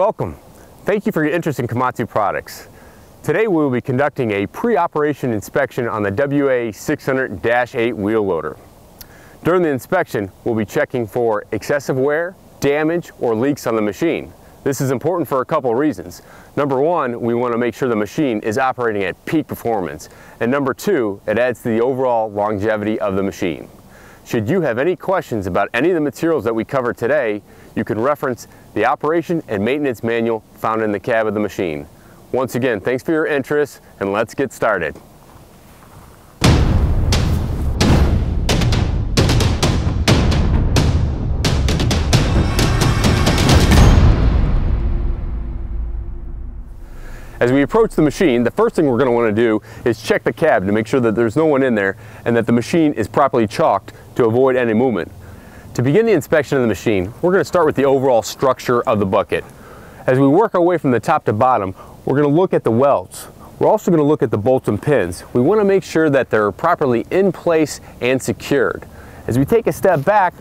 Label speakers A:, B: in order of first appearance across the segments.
A: Welcome. Thank you for your interest in Komatsu products. Today we will be conducting a pre-operation inspection on the WA600-8 wheel loader. During the inspection, we'll be checking for excessive wear, damage, or leaks on the machine. This is important for a couple reasons. Number one, we want to make sure the machine is operating at peak performance. And number two, it adds to the overall longevity of the machine. Should you have any questions about any of the materials that we cover today, you can reference the operation and maintenance manual found in the cab of the machine. Once again, thanks for your interest and let's get started. As we approach the machine, the first thing we're going to want to do is check the cab to make sure that there's no one in there and that the machine is properly chalked to avoid any movement. To begin the inspection of the machine, we're going to start with the overall structure of the bucket. As we work our way from the top to bottom, we're going to look at the welds. We're also going to look at the bolts and pins. We want to make sure that they're properly in place and secured. As we take a step back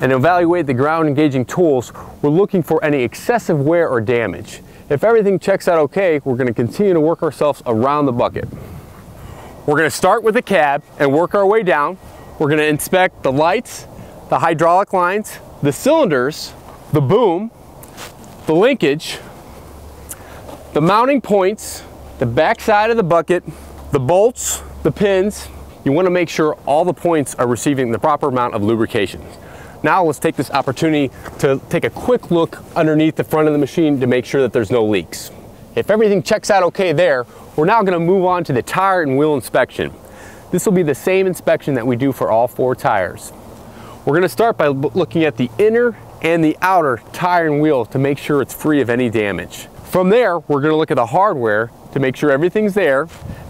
A: and evaluate the ground engaging tools, we're looking for any excessive wear or damage. If everything checks out okay, we're going to continue to work ourselves around the bucket. We're going to start with the cab and work our way down. We're going to inspect the lights, the hydraulic lines, the cylinders, the boom, the linkage, the mounting points, the back side of the bucket, the bolts, the pins. You want to make sure all the points are receiving the proper amount of lubrication. Now let's take this opportunity to take a quick look underneath the front of the machine to make sure that there's no leaks. If everything checks out okay there, we're now going to move on to the tire and wheel inspection. This will be the same inspection that we do for all four tires. We're going to start by looking at the inner and the outer tire and wheel to make sure it's free of any damage. From there, we're going to look at the hardware to make sure everything's there,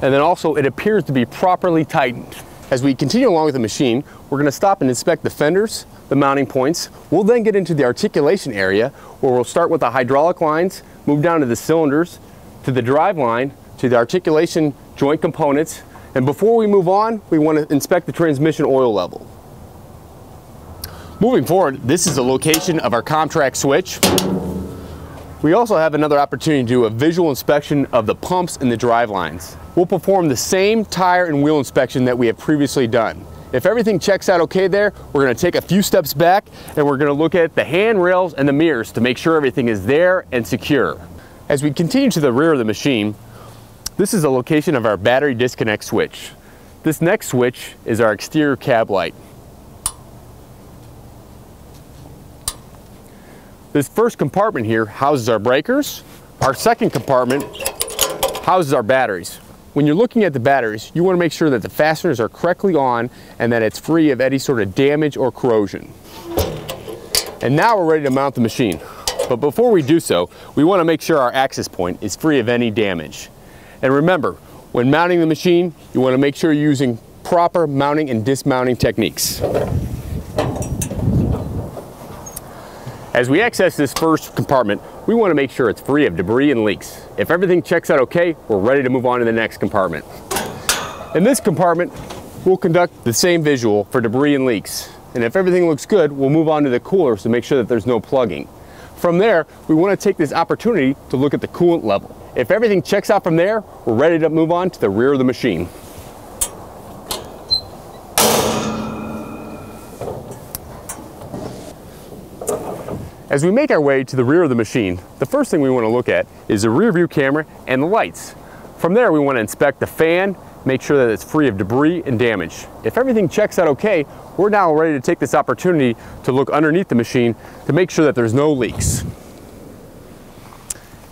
A: and then also it appears to be properly tightened. As we continue along with the machine, we're going to stop and inspect the fenders, the mounting points. We'll then get into the articulation area where we'll start with the hydraulic lines, move down to the cylinders, to the drive line, to the articulation joint components, and before we move on, we want to inspect the transmission oil level. Moving forward, this is the location of our KOMTRAX switch. We also have another opportunity to do a visual inspection of the pumps and the drive lines. We'll perform the same tire and wheel inspection that we have previously done. If everything checks out okay there, we're gonna take a few steps back and we're gonna look at the handrails and the mirrors to make sure everything is there and secure. As we continue to the rear of the machine, this is the location of our battery disconnect switch. This next switch is our exterior cab light. This first compartment here houses our breakers. Our second compartment houses our batteries. When you're looking at the batteries, you want to make sure that the fasteners are correctly on and that it's free of any sort of damage or corrosion. And now we're ready to mount the machine. But before we do so, we want to make sure our access point is free of any damage. And remember, when mounting the machine, you want to make sure you're using proper mounting and dismounting techniques. As we access this first compartment, we want to make sure it's free of debris and leaks. If everything checks out okay, we're ready to move on to the next compartment. In this compartment, we'll conduct the same visual for debris and leaks. And if everything looks good, we'll move on to the coolers to make sure that there's no plugging. From there, we want to take this opportunity to look at the coolant level. If everything checks out from there, we're ready to move on to the rear of the machine. As we make our way to the rear of the machine, the first thing we want to look at is the rear view camera and the lights. From there, we want to inspect the fan, make sure that it's free of debris and damage. If everything checks out okay, we're now ready to take this opportunity to look underneath the machine to make sure that there's no leaks.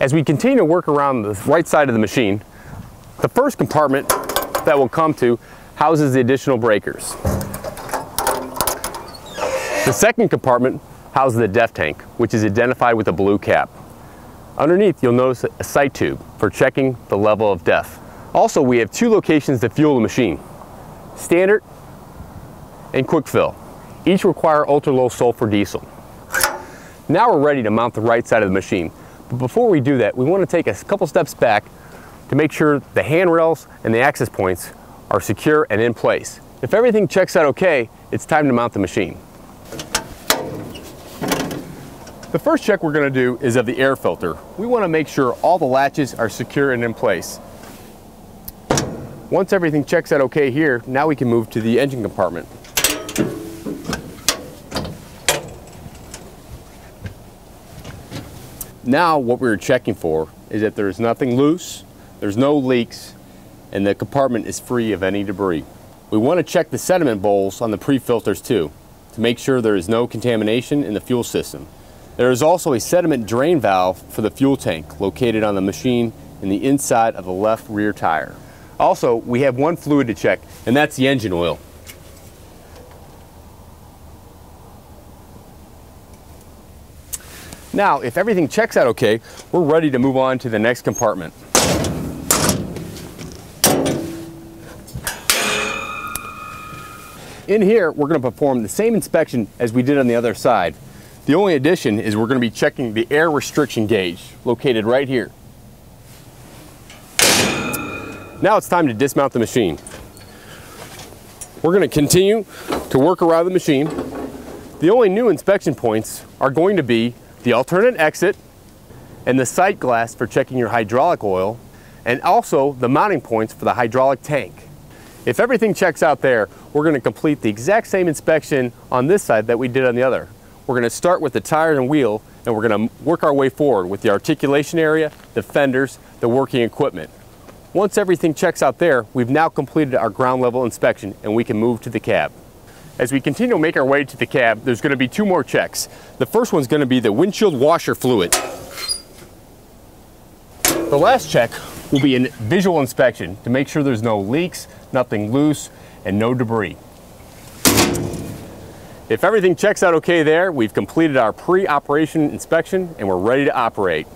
A: As we continue to work around the right side of the machine, the first compartment that we'll come to houses the additional breakers. The second compartment houses the DEF tank, which is identified with a blue cap. Underneath, you'll notice a sight tube for checking the level of DEF. Also, we have two locations to fuel the machine, standard and quick fill. Each require ultra low sulfur diesel. Now we're ready to mount the right side of the machine. But before we do that, we want to take a couple steps back to make sure the handrails and the access points are secure and in place. If everything checks out okay, it's time to mount the machine. The first check we're going to do is of the air filter. We want to make sure all the latches are secure and in place. Once everything checks out okay here, now we can move to the engine compartment. Now what we are checking for is that there's nothing loose, there's no leaks, and the compartment is free of any debris. We want to check the sediment bowls on the pre-filters too, to make sure there is no contamination in the fuel system. There is also a sediment drain valve for the fuel tank located on the machine in the inside of the left rear tire. Also, we have one fluid to check, and that's the engine oil. Now, if everything checks out okay, we're ready to move on to the next compartment. In here, we're going to perform the same inspection as we did on the other side. The only addition is we're going to be checking the air restriction gauge located right here. Now it's time to dismount the machine. We're going to continue to work around the machine. The only new inspection points are going to be the alternate exit and the sight glass for checking your hydraulic oil and also the mounting points for the hydraulic tank. If everything checks out there, we're going to complete the exact same inspection on this side that we did on the other. We're going to start with the tire and wheel and we're going to work our way forward with the articulation area, the fenders, the working equipment. Once everything checks out there, we've now completed our ground level inspection and we can move to the cab. As we continue to make our way to the cab, there's going to be two more checks. The first one's going to be the windshield washer fluid. The last check will be a visual inspection to make sure there's no leaks, nothing loose, and no debris. If everything checks out okay there, we've completed our pre-operation inspection and we're ready to operate.